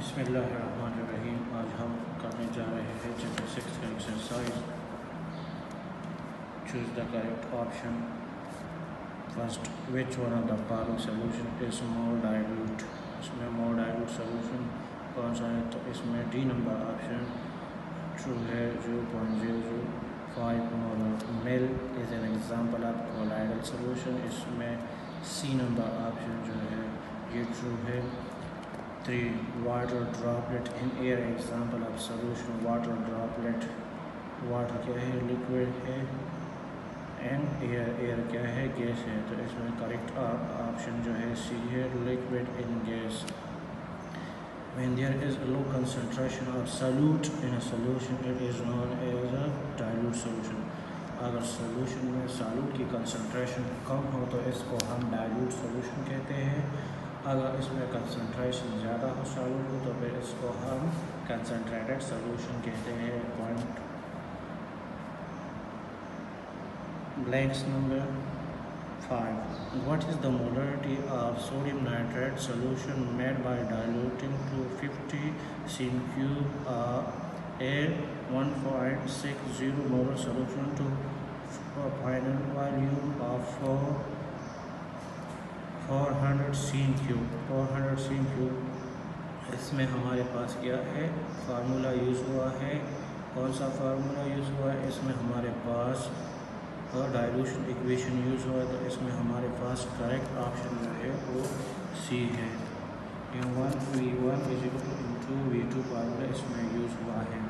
बिस्मिल्लाहिर्रहमानिर्रहीम। आज हम करने जा रहे हैं चैप्टर सिक्स का exercise choose the correct option first which one of the following solution is more dilute इसमें मोर डाइल्यूट सोल्यूशन कौन सा है? तो इसमें डी नंबर ऑप्शन ट्रू है zero point zero zero five molar mail is an example of colloidal solution इसमें C number option जो है, ये ट्रू है। Three water droplet in air example of solution water droplet water क्या है liquid है and air air क्या है gas है तो इसमें correct option जो है C है liquid in gas when there is a low concentration of solute in a solution it is known as a dilute solution अगर सोल्यूशन में सालूट की कंसनट्रेशन कम हो तो इसको हम डाइल्यूट सोल्यूशन कहते हैं अगर इसमें कंसनट्रेशन ज़्यादा हो सॉल्यूट हो तो फिर इसको हम कंसनट्रेटेड सोल्यूशन कहते हैं point blanks number five what is the molarity of sodium nitrate solution made by diluting to fifty cm cube a one point six zero molar solution to final volume of four hundred cm cube four hundred cm cube इसमें हमारे पास क्या है? Formula use हुआ है। कौन सा formula use हुआ है? इसमें हमारे पास और डाइल्यूशन इक्वेशन यूज़ हुआ है तो इसमें हमारे पास करेक्ट ऑप्शन जो है वो सी है। M one V one is two V two formula इसमें यूज़ हुआ है।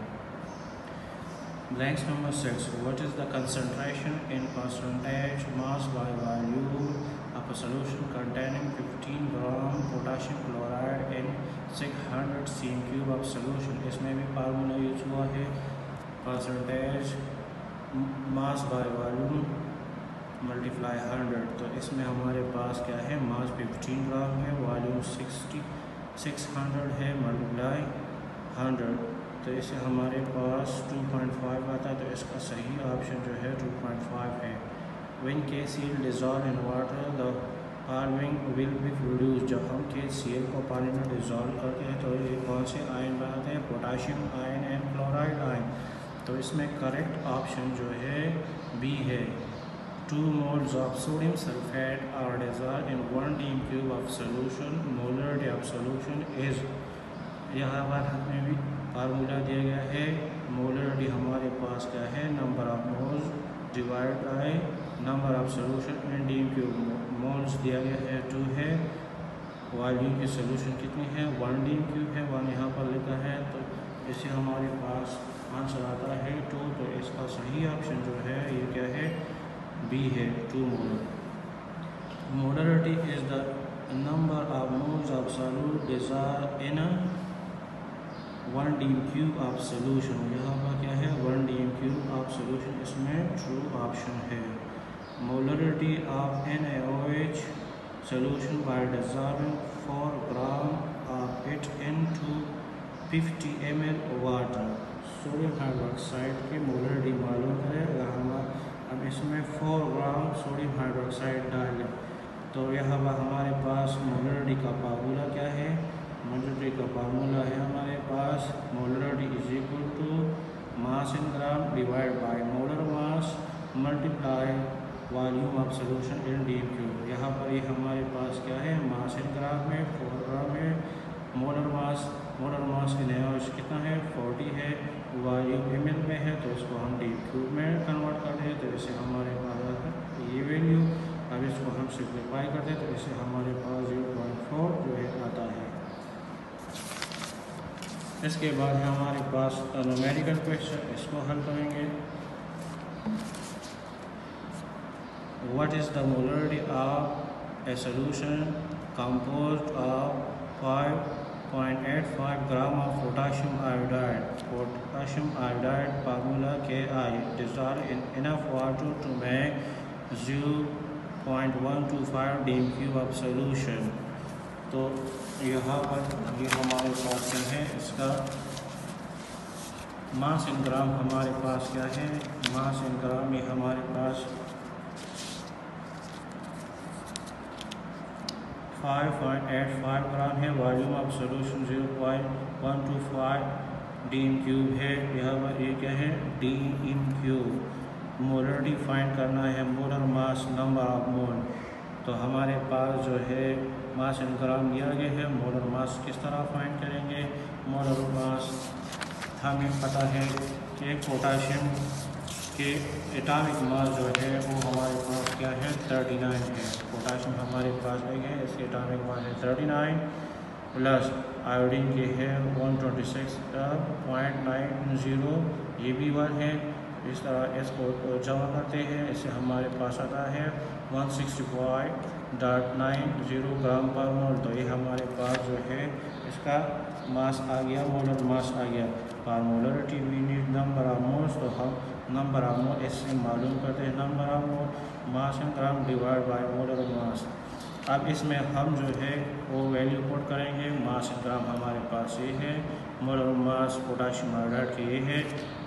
Blanks number 6. What is the concentration in percentage mass by volume a solution containing 15 gram potassium chloride in 600 cm cube of solution. इसमें भी formula use हुआ है। Percentage mass by volume multiply hundred तो इसमें हमारे पास क्या है? मास 15 ग्राम है वॉल्यूम 60 600 है मल्टीप्लाई हंड्रेड तो इसे हमारे पास 2.5 आता है तो इसका सही ऑप्शन जो है 2.5 है। When KCl dissolve in water, the following will be produced. जब हम के KCl को पानी में डिज़ोल्व करते हैं तो ये कौन से आयन बनाते हैं? Potassium ion and chloride ion तो इसमें करेक्ट ऑप्शन जो है बी है। Two moles of sodium sulphate are dissolve in one D cube of solution molarity of solution is यहाँ पर हमें भी फार्मूला दिया गया है। मोलरिटी हमारे पास क्या है? Number of moles divide by number of solution in D cube moles दिया गया है टू है। वॉल्यूम की सोल्यूशन कितनी है? वन डी क्यूब है वन यहाँ पर लिखा है तो इसे हमारे पास आंसर आता है टू तो इसका सही ऑप्शन जो है, ये क्या है? बी है two molar molarity is the number of moles of solute desire in one D cube of solution यहाँ पर क्या है? One D cube of solution इसमें ट्रू ऑप्शन है। Molarity of NaOH solution by dissolving 4 gram of it into 50 ml water sodium hydroxide की molarity मालूम करें अगर हम हम इसमें 4 ग्राम सोडियम हाइड्रोक्साइड डालें तो यहाँ हमारे पास मोलरिटी का फार्मूला क्या है मोलरिटी का फार्मूला है हमारे पास molarity is equal to mass in gram divide by molar mass multiply volume of solution in D cube यहाँ पर ये हमारे पास क्या है? मास इन ग्राम में फोर ग्राम है, मोलर मास मोलर मास की नया कितना है? फोर्टी है, वॉल्यूम एम में है तो इसको हम डी क्यूब में कन्वर्ट कर दें तो इसे हमारे पास ये वैल्यू। अब इसको हम सिंप्लीफाई कर दें तो इसे हमारे पास ज़ीरो पॉइंट फोर जो है आता है। इसके बाद हमारे पास नोमेरिकल क्वेश्चन, इसको हल करेंगे। What is the molarity of a solution composed of 5.85 gram of potassium iodide potassium iodide formula Ki dissolved in enough water to make 0.125 dm cube of solution तो यहाँ पर ये हमारे पास क्या है इसका मास इन ग्राम हमारे पास क्या है मास इन ग्राम ये हमारे पास 5.85 ग्राम है volume of solution 0.125 D in cube है, यहाँ ये क्या है D in cube molarity find करना है molar mass number of mole तो हमारे पास जो है, मास इन ग्राम दिया गया है, मोलर मास किस तरह फाइंड करेंगे? मोलर मास, हमें पता है कि पोटाशियम के एटॉमिक मास जो है, वो हमारे पास क्या है? थर्टी नाइन है। पोटाशियम हमारे पास नहीं है, इसके एटॉमिक मास है थर्टी नाइन प्लस आयोडीन के है one twenty six point nine zero ये भी वन है। इस तरह इसको जमा करते हैं इससे हमारे पास आता है one sixty five dot nine zero gram पर मोल तो ये हमारे पास जो है, इसका मास आ गया मोलर मास आ गया। For molarity we need number of moles तो हम नंबर ऑफ़ मोल इससे मालूम करते हैं। Number of mole mass in gram divide by molar mass अब इसमें हम जो है, वो वैल्यू पुट करेंगे। मास इन ग्राम हमारे पास ये है। मोलर मास पोटाशियम हाइड्राइड के ये है।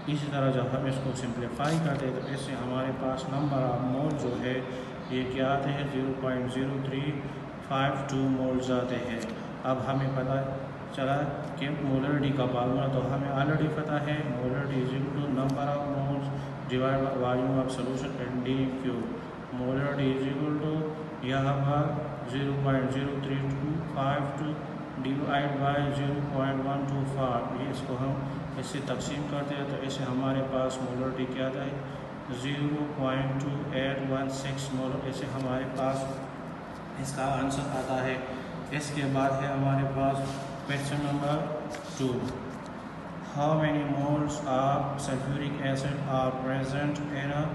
इसी तरह जब हम इसको सिंप्लीफाई करते हैं तो इससे हमारे पास नंबर ऑफ़ मोल जो है, ये क्या आते हैं? Zero point zero three five two moles आते हैं। अब हमें पता चला कि मोलर डी का फार्मूला तो हमें ऑलरेडी पता है। Molarity is equal to number of moles divide by volume of solution and D Q molarity is equal to यहाँ पर zero point zero three two five two divide by zero point one two five ये इसको हम इससे तकसीम करते हैं तो इससे हमारे पास मोलर डी क्या आता है zero point two eight one six molar इससे हमारे पास इसका आंसर आता है। इसके बाद है हमारे पास Question number 2. How many moles of sulfuric acid are present in a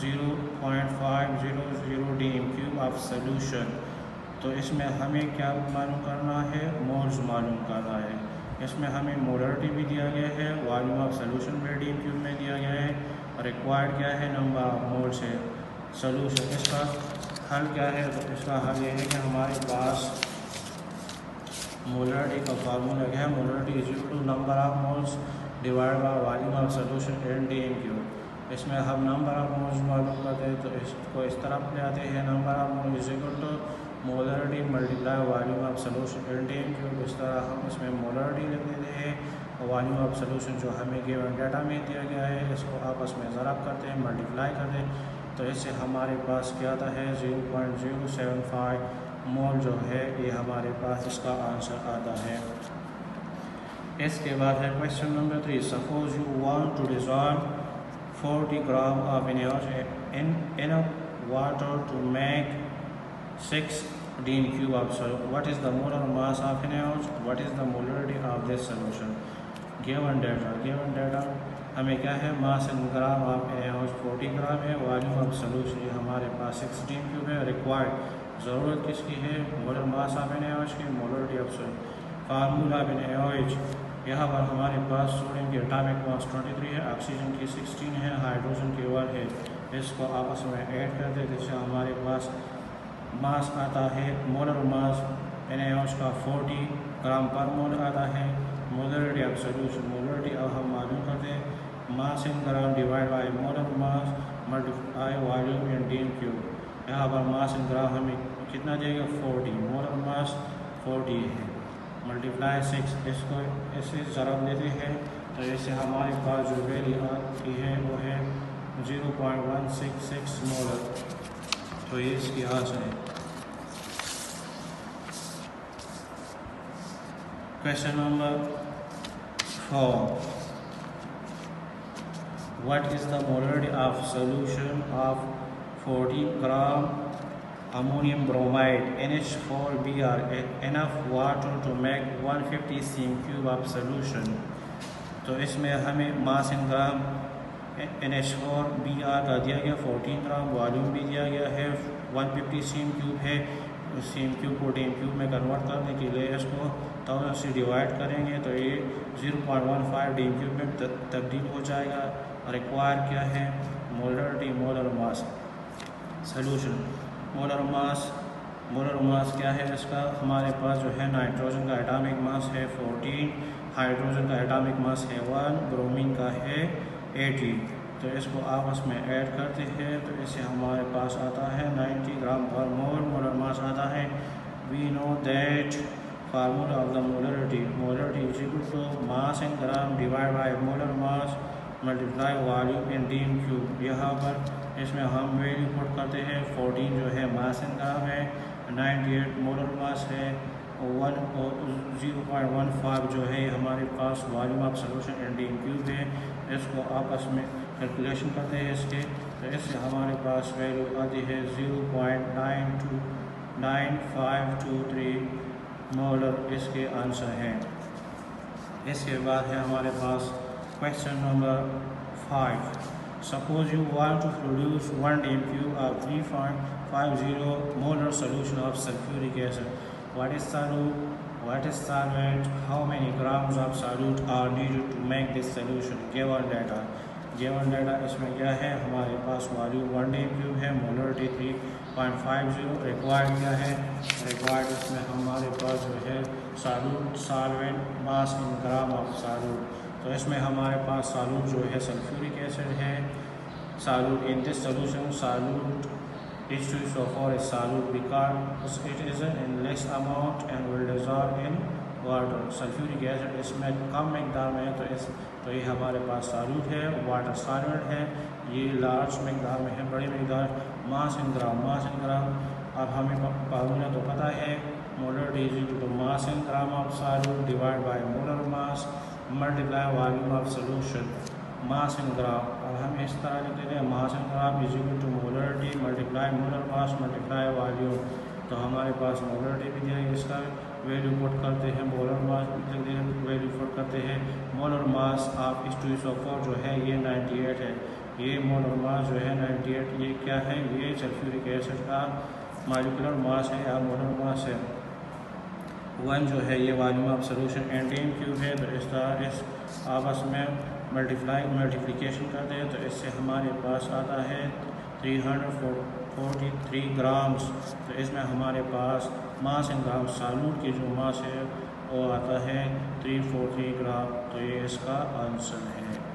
0.500 dm cube of solution? तो इसमें हमें क्या मालूम करना है? मोल्स मालूम करना है। इसमें हमें मोलरिटी भी दिया गया है। वॉल्यूम ऑफ़ सोल्यूशन भी डी एम क्यूब में दिया गया है। रिक्वायर्ड क्या है? नंबर ऑफ़ मोल्स है। सोल्यूशन इसका हल क्या है? तो इसका हल ये है कि हमारे पास मोलरिटी का फार्मूला क्या है molarity is to number of moles divide by volume of solution in D in Q इसमें हम नंबर ऑफ़ मोल्स मालूम करते हैं तो इसको इस तरफ़ ले आते हैं। Number of mole is equal to molarity multiply volume of solution in D in Q इस तरह हम इसमें मोलरिटी लिख देते हैं। वॉल्यूम ऑफ़ सोल्यूशन जो हमें गिवन डाटा में दिया गया है, इसको आपस में ज़रब करते हैं, मल्टीप्लाई करते हैं। तो इससे हमारे पास क्या आता है? Zero point zero seven five mole जो है, ये हमारे पास इसका आंसर आता है। इसके बाद है question number three suppose you want to dissolve 40 gram of in in water to make six dm cube of solution what is the molar mass of इनर्ज what is the molarity of this solution given data given data हमें क्या है? Mass in gram of इनर्ज 40 ग्राम है। Volume of solution हमारे पास sixteen cube है। Required ज़रूरत किसकी है? Molar mass of N H की मोलरिटी ऑफ़ फार्मूला बिन एच यहाँ पर हमारे पास सोडियम की एटामिक मास 23 है, ऑक्सीजन की 16 है, हाइड्रोजन की वन है। इसको आपस में ऐड कर दे, जिससे हमारे पास मास आता है, मोलर मास एन का 40 ग्राम पर मोल आता है। मोलरिटी ऑफ़ सोल्यूशन मोलरिटी अब हम मालूम करते हैं mass in gram divide by molar mass multiply volume in D cube यहाँ पर मास इन ग्राफ हमें कितना देगा? फोर्टी। मोलर मास फोर्टी है। Multiply six. इसको ऐसे ज़रब देते हैं। तो इससे हमारे पास जो वैल्यू आती है, वो है zero point one six six molar तो ये इसकी आंसर है। Question number four what is the molarity of solution of 40 gram ammonium bromide NH4Br enough water to make 150 cm cube of solution. तो इसमें हमें mass in gram N H four B R का दिया गया 14 ग्राम volume भी दिया गया है 150 सीम क्यूब है। सीम क्यूब को टीम क्यूब में कन्वर्ट करने के लिए इसको थाउज़ेंड से डिवाइड करेंगे तो ये 0.15 डी क्यूब में तब्दील हो जाएगा। रिक्वायर क्या है? Molar D molar mass solution molar mass molar mass क्या है इसका? हमारे पास जो है नाइट्रोजन का एटॉमिक मास है 14 हाइड्रोजन का एटॉमिक मास है वन ब्रोमीन का है 80 तो इसको आपस में ऐड करते हैं तो इससे हमारे पास आता है 90 ग्राम पर मोल मोलर मास आता है. We know that formula of the molarity. Molarity is equal to mass in gram divided by molar mass multiply volume in D cube यहाँ पर इसमें हम वैल्यू पुट करते हैं। 14 जो है मास ग्राम है 98 मोलर मास है वन और ज़ीरो पॉइंट वन फाइव जो है हमारे पास volume of solution in D cube है। इसको आपस में कैलकुलेशन करते हैं इसके। तो इससे हमारे पास वैल्यू आती है zero point nine two nine five two three molar इसके आंसर हैं। इसके बाद है हमारे पास question number five produce one M Q of three point five zero molar solution of sulphuric acid what is solute what is solvent how many grams of solute are needed to make this solution given data given data इसमें क्या है? हमारे पास volume one D cube है molarity three point five zero required क्या है? Required इसमें हमारे पास जो है सालूट solvent mass in gram of सालूट तो इसमें हमारे पास सालूट जो है, सल्फ्यूरिक एसिड है solute in this solution solute H2SO4 is solute because it is in less amount and will dissolve in water sulphuric acid इसमें कम मकदार में है तो इस तो ये हमारे पास सालूट है वाटर सॉल्वेंट है, ये लार्ज मकदार में है, बड़ी मकदार मास in gram mass in gram अब हमें फार्मूला तो पता है molar D to mass in gram of solute divide by molar mass multiply volume of solution, mass in gram अब हम इस तरह लिखते हैं mass in gram is equal to molarity multiply molar mass multiply volume तो हमारे पास molarity भी दिया इसका वैल्यू पुट करते हैं मोलर मास हैं वैल्यू पुट करते हैं। मोलर मास ऑफ़ फोर जो है, ये 98 है। ये मोलर मास जो है 98 ये क्या है? ये सल्फ्यूरिक एसिड का मालिकुलर मास है या मोलर मास है। वन जो है, ये वॉल्यूम ऑफ़ सोल्यूशन एंटीन क्यूब है तो इस तरह इस आपस में मल्टीप्लाई, मल्टीप्लिकेशन करते हैं तो इससे हमारे पास आता है three hundred forty three grams तो इसमें हमारे पास मास इन ग्राम सालूट की जो मास है, वो आता है थ्री फोर्टी ग्राम तो ये इसका आंसर है।